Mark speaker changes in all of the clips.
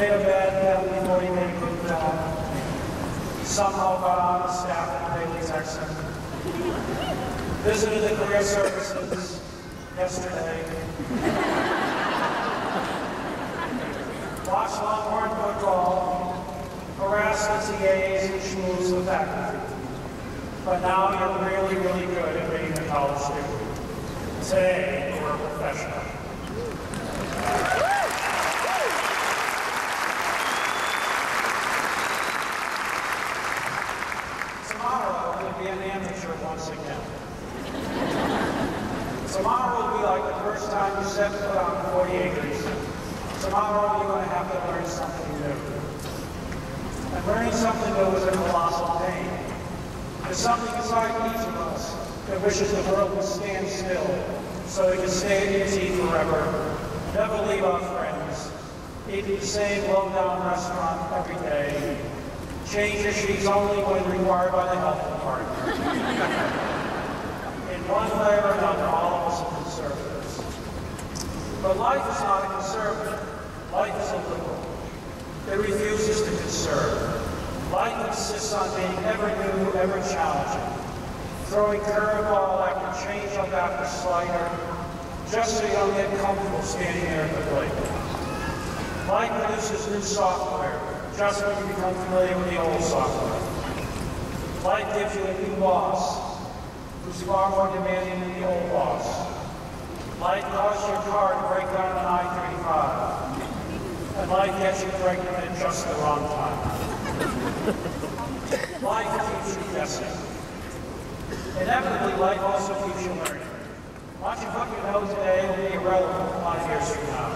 Speaker 1: they have been legally named uh, somehow got on the staff at Bailey's Rec Center. Visited the career services yesterday. Watched Longhorn football, harassed the TAs and schmooze the faculty. But now you're really, really good at being a college student. Today, you're a professional. like the first time you set foot on 40 acres. Tomorrow you're going to have to learn something new. And learning something new is a colossal pain.
Speaker 2: There's something inside each of us that wishes
Speaker 1: the world would stand still so it can stay in its forever. Never leave our friends. Eat the same well-known restaurant every day. Change sheets only when required by the health department. in one way or another, all but life is not a conservative. Life is a liberal.
Speaker 2: It refuses to
Speaker 1: conserve. Life insists on being ever new, ever challenging, throwing curveball after changeup after slider, just so you don't get comfortable standing there in the plate. Life produces new software, just when you become familiar with the old software. Life gives you a new boss, who's far more demanding than the old boss. Light larger car to break down on I-35. And life gets you pregnant at just the wrong time. life keeps you guessing. Inevitably, life also keeps you learning. Much of what you know today will be irrelevant five years from now.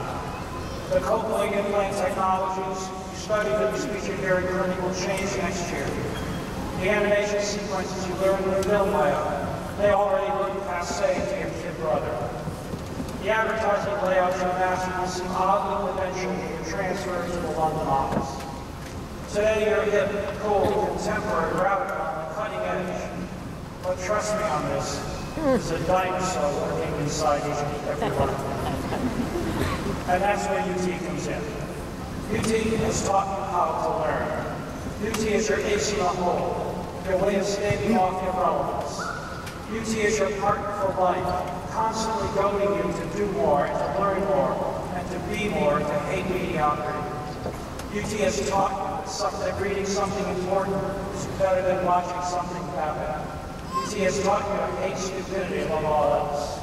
Speaker 1: The cochlear implant technologies you studied in the speech and hearing learning will change next year. The animation sequences you learned in the film lab, they already look past safe to your brother. The advertising layout should mask some oddly convention transferred to the London office. Today you're hip, cool, contemporary, radical, cutting edge. But trust me on this, there's a dinosaur working inside each and every one of them. And that's where UT comes in. UT has taught you how to learn. UT is your ace in the hole, your way of standing off your problems. UT is your partner for life, constantly goading you to do more, and to learn more, and to be more, to hate mediocrity. UT has taught you that, reading something important is better than watching something happen. UT has taught you to hate stupidity above all else.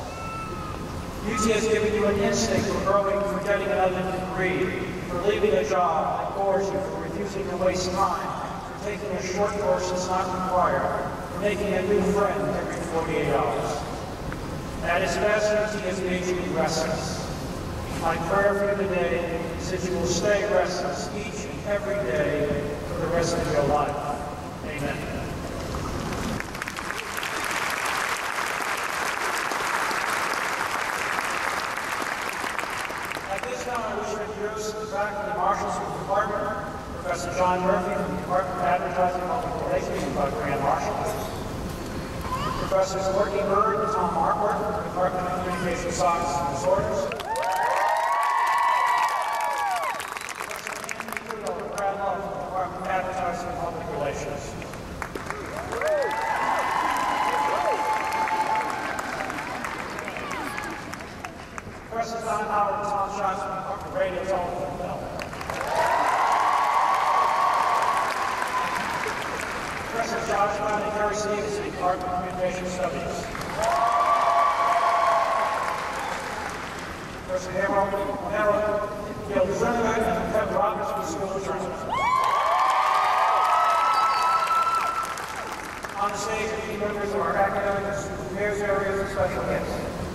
Speaker 1: UT has given you an instinct for growing, for getting another degree, for leaving a job that bores you, for refusing to waste time, for taking a short course that's not required, for making a new friend every 48 hours and especially to his being restless.
Speaker 2: My prayer for today is that you will stay restless each and every day for the rest of your life.
Speaker 1: Amen. back the marshals of the department, Professor John Murphy from the Department of Advertising and Public Relations, and Grand Marshal. Professors Courtney Byrd and Tom Marquardt, Department of Communication Science and Disorders.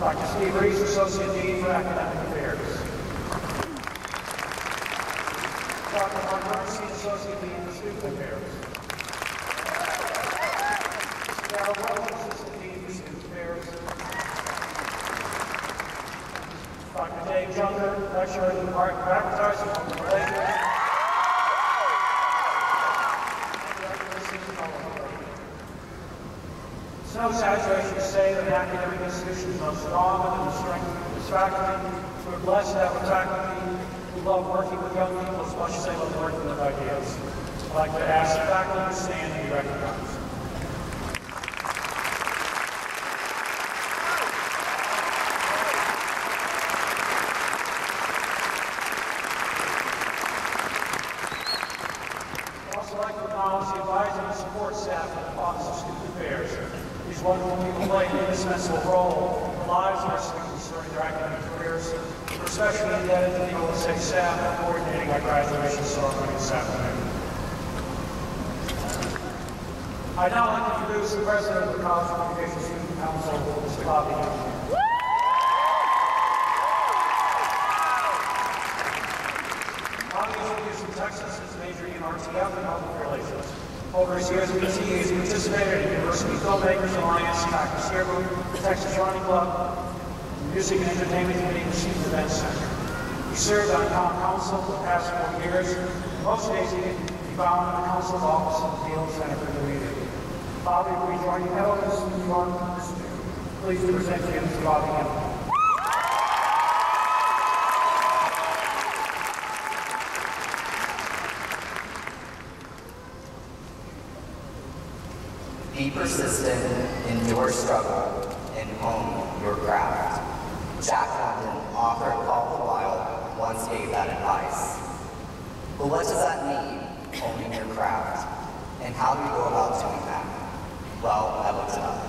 Speaker 1: Dr. Steve Reese, Associate Dean for Academic Affairs. Dr. Mark Marcy, Associate Dean for Student Affairs. Sarah Wells, Assistant Dean for Student Affairs. Dr. Dave Junker, Lecturer in the Art and Arts Some to say that academic institutions are stronger than the strength of faculty. We're blessed to have a faculty who love working with young people as much as they love working with ideas. I'd like to ask the faculty to stand and be recognized. I now like to introduce the president of the College Communication Student Council, Mr. Bobby Bobby is from Texas, is majoring in RTF and public relations. Over his years he has participated in University Filmmakers Alliance, Dr. Sierra, Texas Running Club, Music and Entertainment Committee, and Student Event Center. He served on town council for the past four years. Most days he can found the council's office in the field center for the meeting. Bobby Rejoining Elvis, New York, please present him to Bobby Hamilton.
Speaker 2: Be persistent in your struggle and own your craft. Jack London, author of Call the Wild, once gave that advice. But what does that mean, owning your craft? And how do you go about doing well, I looked it up.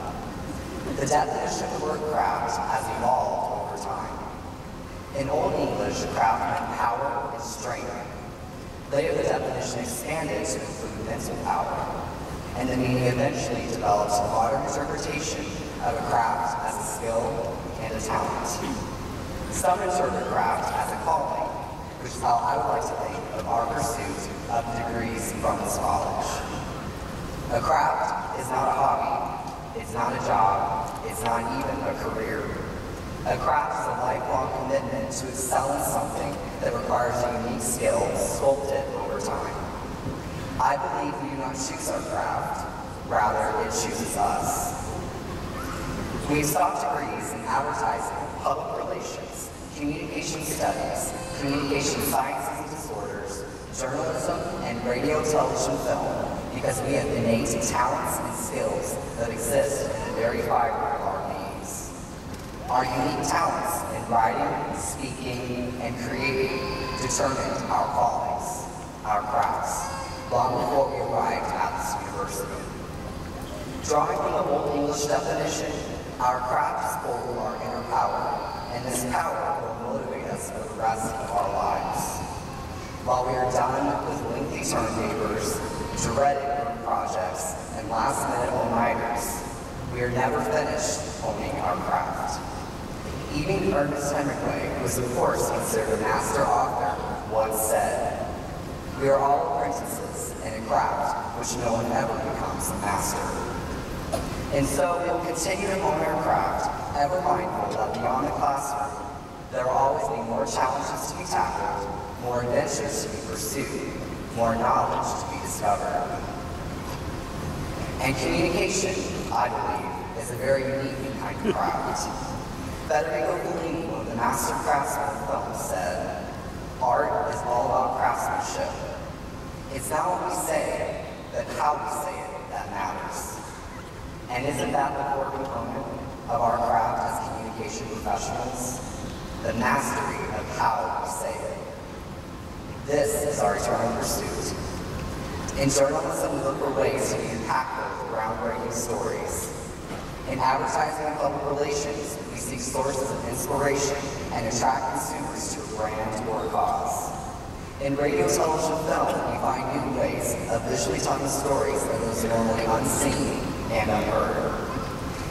Speaker 2: The definition of the word craft has evolved over time. In Old English, craft meant power and strength. Later, the definition expanded to include mental power, and the meaning eventually develops a modern interpretation of a craft as a skill and a talent. Some interpret craft as a calling, which is how I would like to think of our pursuit of degrees from this college. A craft is not a hobby. It's not a job. It's not even a career. A craft is a lifelong commitment to excel in something that requires unique skills sculpted over time. I believe we do not choose our craft, rather it chooses us. We've sought degrees in advertising, public relations, communication studies, communication sciences and disorders,
Speaker 1: journalism, and radio, television,
Speaker 2: film because we have innate talents and skills that exist in the very fiber of our beings. Our unique talents in writing, speaking, and creating determined our callings, our crafts, long before we arrived at this university. Drawing from the Old English definition, our crafts pull our inner power, and this power will motivate us for the rest of our lives. While we are done with lengthy term papers, dreaded room projects, and last-minute all-nighters. We are never finished honing our craft. Even Ernest Hemingway, who was of course considered a master author, once said, We are all apprentices in a craft which no one ever becomes a master. And so we will continue to hone our craft, ever mindful that beyond the classroom, there will always be more challenges to be tackled, more adventures to be pursued, more knowledge to be discovered. And communication, I believe, is a very unique kind of craft. Federico Fellini, the master craftsman of film, said, art is all about craftsmanship. It's not what we say, but how we say it that matters. And isn't that the core component of our craft as communication professionals? The mastery of how we say this is our eternal pursuit. In journalism, we look for ways to be impactful groundbreaking stories. In advertising and public relations, we seek sources of inspiration and attract consumers to a brand or a cause. In radio, television, film, we find new ways of visually telling stories that those normally unseen and unheard.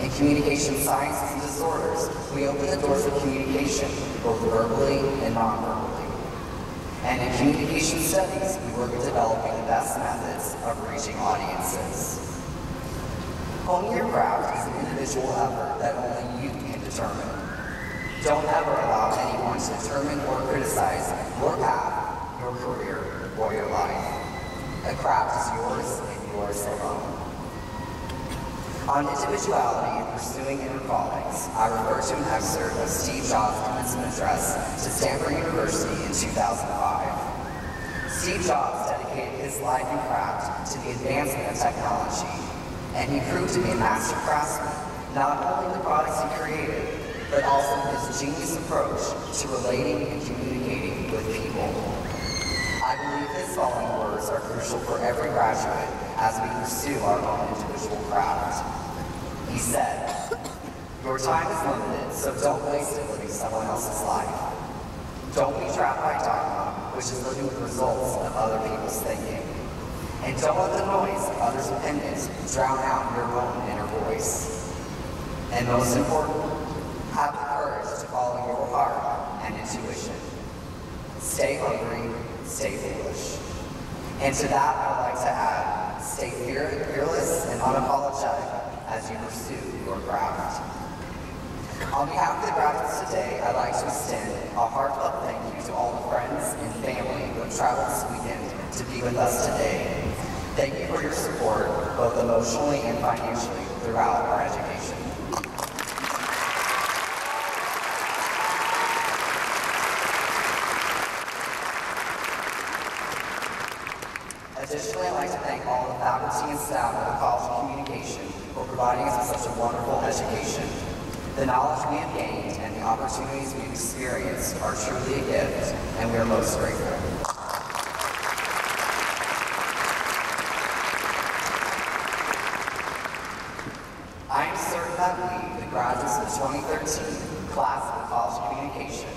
Speaker 2: In communication sciences and disorders, we open the doors of communication, both verbally and nonverbally and in communication studies, we work at developing the best methods of reaching audiences. Hone your craft is an individual effort that only you can determine. Don't ever allow anyone to determine or criticize your path, your career, or your life. The craft is yours and yours alone. On individuality and pursuing inner callings, I refer to an excerpt of Steve Jobs' commencement address to Stanford University in 2005. Steve Jobs dedicated his life and craft to the advancement of technology, and he proved to be a master craftsman, not only the products he created, but also his genius approach to relating and communicating with people. I believe his following words are crucial for every graduate as we pursue our own individual craft. He said, your time is limited, so don't waste it living someone else's life. Don't be trapped by dogma which is looking for results of other people's thinking. And don't let the noise of others' opinions drown out your own inner voice. And most important, have the courage to follow your heart and intuition. Stay hungry, stay foolish. And to that, I would like to add, stay fearless and unapologetic as you pursue your craft. On behalf of the graduates today, I'd like to extend a heartfelt thank you to all the friends and family who have traveled this weekend to be with us today. Thank you for your support, both emotionally and financially, throughout our education. Additionally, I'd like to thank all the faculty and staff of the College of Communication for providing us with such a wonderful education the knowledge we have gained and the opportunities we've experienced are truly a gift, and we are most grateful. I am certain that we, the graduates of 2013 class of college communication,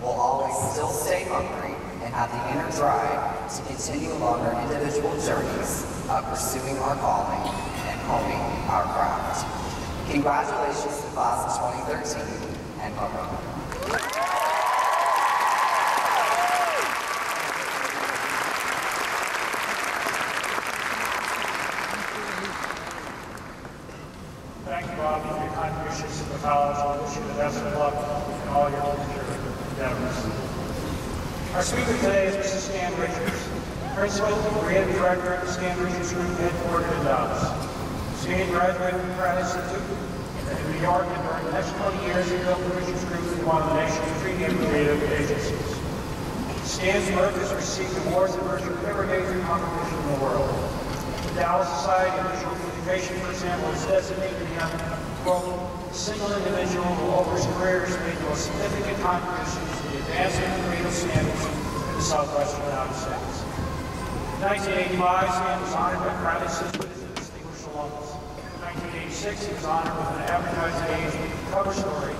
Speaker 2: will always still stay hungry and have the inner drive to continue along our individual journeys of pursuing our calling. Congratulations to class 2013 and Bob.
Speaker 1: Thank you, Barbara. college. I wish you the best of luck in all your future endeavors. Our speaker today is Mrs. Stan Richards, Principal and Creative Director of Stan Richards Group headquartered in Dallas. Stan graduated from Pratt Institute New York, and earned less than 20 years, he built Richards Group into one of the nation's premium creative agencies. Stan's work has received awards at virtually every major competition in the world. The Dallas Society of Visual Communication, for example, is designated him, quote, single individual who over his career has made the most significant contributions to the advancement of creative standards in the southwestern United States. In 1985, Stan was honored by Private Citizen 1986 in honored with an advertising agent, cover story,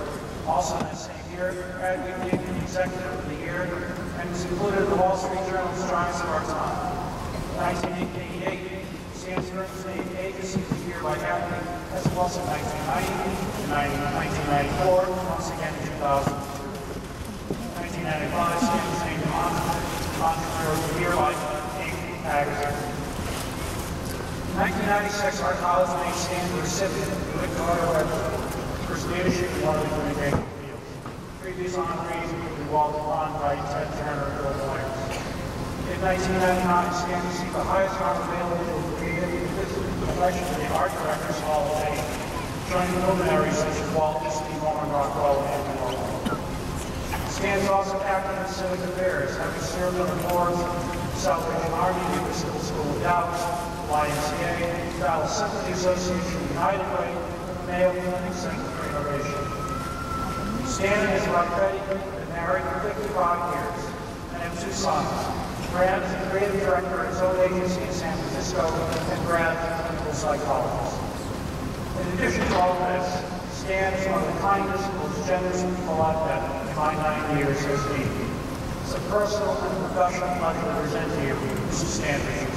Speaker 1: also that same year, Brad Week named Executive of the Year and was included in the Wall Street Journal's Giants of Our Time. 1988, Sam's first named Agency of the Year by Happening, as well as in 1990, 1994, once again in 2000. 1995, Sam's was named Entrepreneur of the Year by Inc. Magazine. 1996, our college named Stan the recipient of the Good Award for his leadership in Water Communication Fields. Previous honorees include Walter Cronkite, Ted Turner, and Bill Moyers. In 1999, Stan received the highest honor available for creative and physical profession in the Art Directors Hall of Fame, joining luminaries such as Walt Disney, Norman Rockwell, and Andy Warhol. Stan is also active in civic affairs, having served on the boards of the Salvation Army, Municipal School of Dallas, YMCA, Dallas Symphony Association, United Way, Mayo Center for Generation. Stan is my credit, married for 55 years, and have two sons. Brad is the creative director at his own agency in San Francisco, and Brad is a clinical psychologist. In addition to all this, Stan is one of the kindest, most generous people I've met in my nine years as dean. It's a personal and professional pleasure to present to you, Mr. Stan Richards.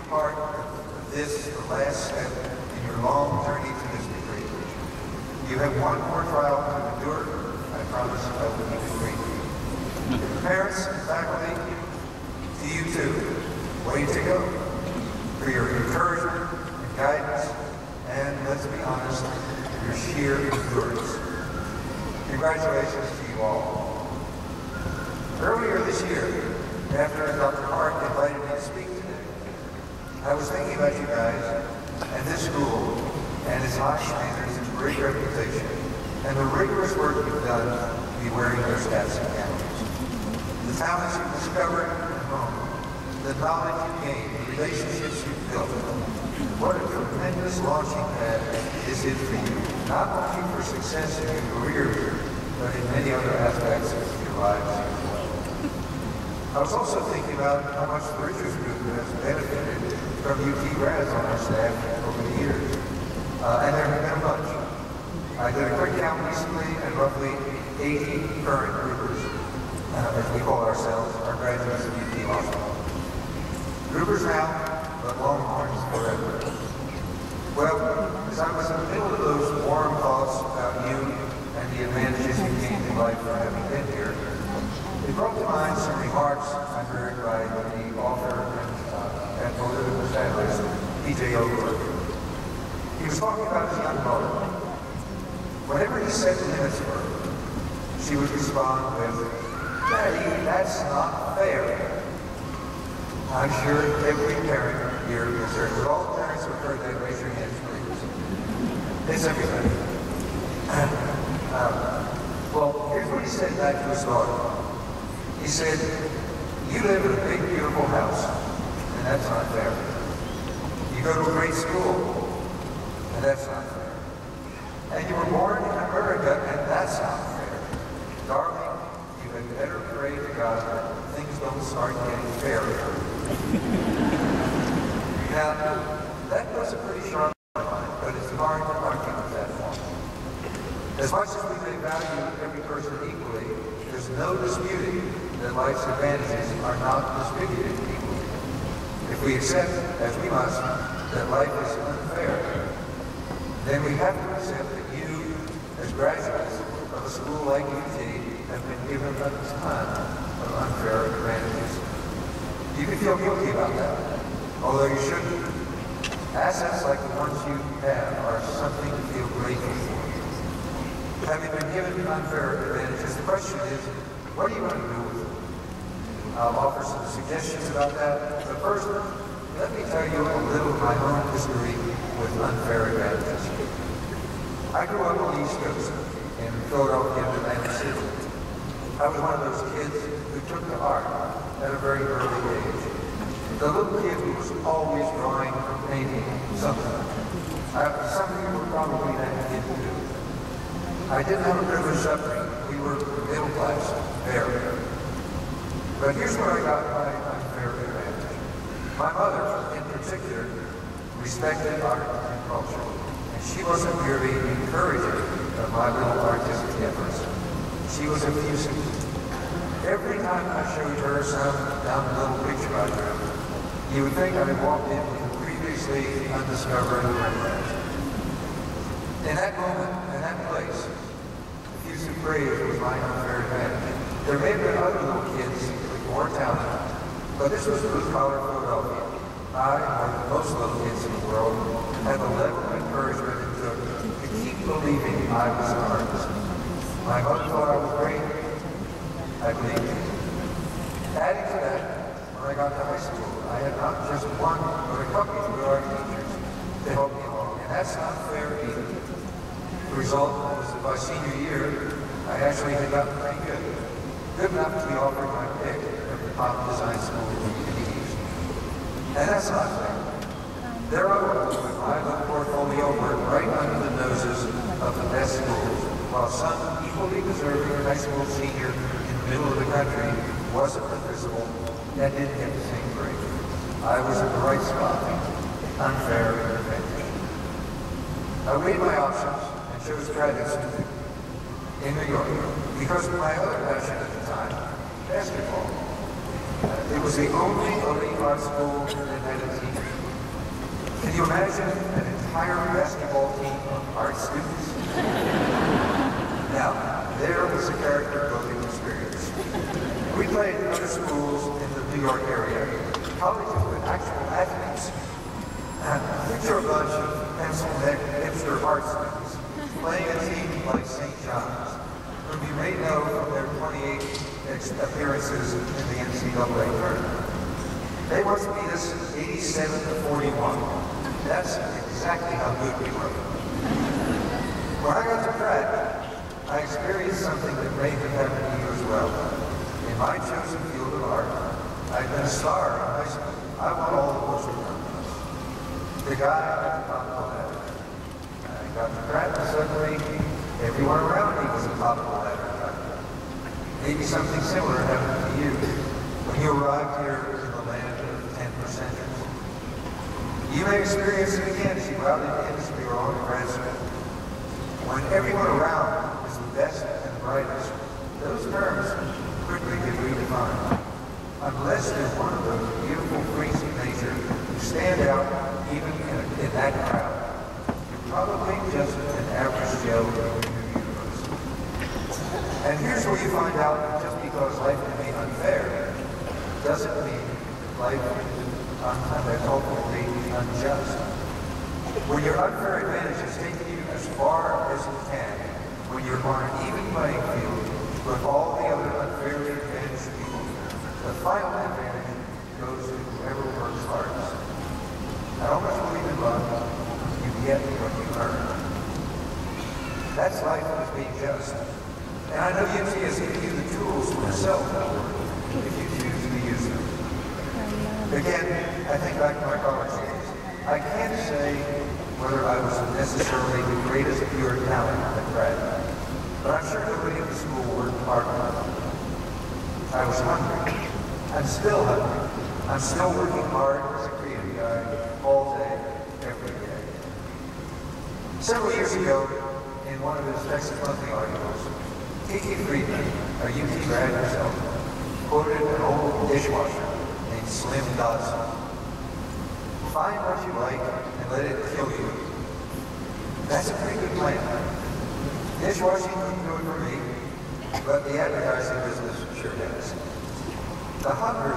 Speaker 3: be part of this last step in your long journey to this degree. You have one more trial to endure. I promise I will be great. Your parents and faculty, to you too, way to go for your encouragement and guidance, and let's be honest, your sheer endurance. Congratulations to you all. Earlier this year, after Dr. Hart invited me to speak I was thinking about you guys and this school and its high standards and great reputation and the rigorous work you've done to be wearing your stats and cameras. The talents you've discovered at home, the knowledge you gained, the relationships you've built. What a tremendous launching pad this is for you, not only for success in your career,
Speaker 2: but in many other
Speaker 3: aspects of your lives. I was also thinking about how much the Richards Group has benefited from UT grads on our staff over the years, uh, and there have been a bunch. I uh, did a quick count recently, and roughly 80 current groupers, uh, as we call ourselves, are graduates of UT Hospital. Groupers now, but Longhorns forever. Well, as I was in the middle of those warm thoughts about you and the advantages you gained in life from having been here, it brought to mind some remarks I heard by the author and and political journalist P.J. O'Rourke. He was talking about his young mother. Whenever he said minutes were, she would respond with, Daddy, that's not fair. I'm sure every parent here there. heard that all parents have heard that. Raise your hands, please. It's everybody. um, well, here's what he said back to his daughter. He said, you live in a big, beautiful house that's not fair. You go to a great school, and that's not fair. And you were born in America, and that's not fair. Darling, you had better pray to God that things don't start getting fairer. now, that was a pretty sharp line, but it's hard to argue with that one. As much as we may value every person equally, there's no disputing that life's advantages are not distributed if we accept, as we must, that life is unfair, then we have to accept that you, as graduates of a school like UT, have been given a ton of unfair advantages. You can feel guilty about that, although you shouldn't. Assets like the ones you have are something to feel grateful for. Having been given unfair advantages, the question is, what do you want to do with them? I'll offer some suggestions about that. But first, let me tell you a little of my own history with unfair advantage. I grew up on the East Coast in Philadelphia and Atlantic City. I was one of those kids who took to art at a very early age. The little kid who was always drawing painting something. I, some of you were probably that kid too. I didn't have a good upbringing. We were middle class, very. But here's where I got my unfair advantage. My mother, in particular, respected art and culture, and she wasn't merely encouraging of my little artistic efforts. She was muse. Every time I showed her some the little picture I drew, you would think I had walked in with previously undiscovered language. In that moment, in that place, effusive praise was my unfair advantage. There may have been other little kids more talented. But this was blue collar Philadelphia. I, like most little kids in the world, had the level of encouragement it took to keep believing I was an artist. My mother thought I was great. I believed it. Adding to that, when I got to high school, I had not just one, but a couple of good art teachers to help me along, and that's not fair either. The result was that by senior year, I actually had gotten pretty good, good enough to be offered my pick product design school in communication. And that's not fair. There are I've portfolio work right under the noses of the best schools, while some equally deserving high school senior in the middle of the country wasn't the visible and didn't get the same grade. I was at the right spot. Unfair intervention. I weighed my options and chose graduate school in New York because of my other passion at the time, basketball. It was the only elite art school in the a Can you imagine an entire basketball team of art students? now, there was a character building experience. We played in other schools in the New York area, colleges with actual athletes. And picture a bunch of pencil-neck hipster art students playing a team like St. John's, whom you may know from their 2018 appearances in the NCAA tournament. They must be this 87 to 41. That's exactly how good we were. When I got to Pratt, I experienced something that may have happened to you as well. In my chosen field of art, I've been a star in high school. I want all the awards. companies. The guy at the top of that. I got to Pratt and suddenly everyone around me was a top Maybe something similar happened to you when you arrived here in the land of the 10 percenters. You may experience it again as you go out into industry or on When everyone around is the best and the brightest, those terms quickly get redefined. Unless you're one of those beautiful freaks of nature who stand out even in, in that crowd, you're probably just an average Joe and here's where you find out just because life can be unfair doesn't mean life sometimes I will be unjust. When your unfair advantage is taking you as far as it can, when you're on an even playing field with all the other unfairly advantaged people, the final advantage goes to whoever works hardest. I always believe in You get what you earn. That's life as being just. I know UT has give you the tools myself if you choose to use them. Again, I think like my colleagues, I can't say whether I was necessarily the greatest pure talent at Pratt, but I'm sure nobody in the school worked hard enough. I was hungry. I'm still hungry. I'm still working hard as a creative guy all day, every day. Several years ago, in one of his Texas Monthly articles, Kinky Friedman, a youth grad herself, quoted an old dishwasher named Slim Dodson. Find what you like and let it kill you. That's a pretty good plan.
Speaker 1: Dishwashing can do it for me, but the advertising business sure does. The hunger